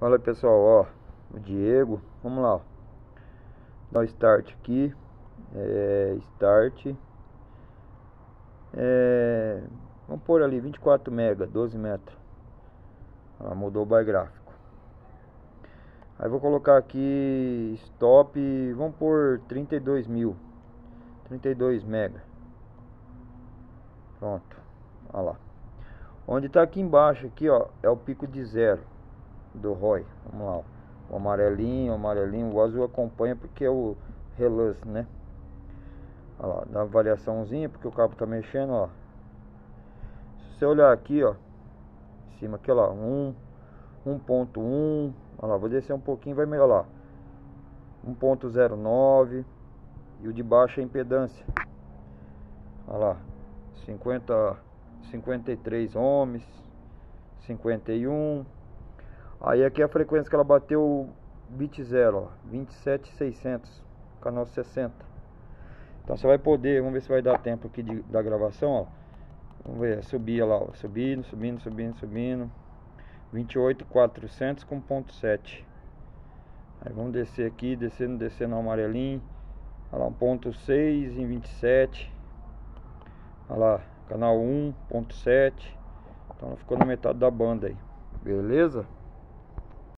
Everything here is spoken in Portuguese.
Fala pessoal, ó, o Diego, vamos lá, ó. dá o start aqui, é, start, é, vamos pôr ali 24 mega, 12 metros, ela mudou o by gráfico. Aí vou colocar aqui stop, vamos pôr 32 mil, 32 mega, pronto, olha lá. Onde está aqui embaixo, aqui ó, é o pico de zero do ROI. Vamos lá, o amarelinho, o amarelinho, o azul acompanha porque é o relance, né? Olha lá, dá uma variaçãozinha porque o cabo tá mexendo, ó. Se você olhar aqui, ó, em cima aqui, ó, 1, 1.1, olha lá, vou descer um pouquinho, vai melhorar. 1.09 e o de baixo é impedância. Olha lá, 50, 53 ohms, 51 Aí aqui é a frequência que ela bateu bit 0, ó, 27600, canal 60. Então você vai poder, vamos ver se vai dar tempo aqui de, da gravação, ó. Vamos ver, subir lá, ó, subindo, subindo, subindo, subindo. 28400 com ponto 7. Aí vamos descer aqui, descendo, descendo no amarelinho. Olha lá, um ponto 6 em 27. Olha lá, canal 1.7. Então ficou na metade da banda aí. Beleza?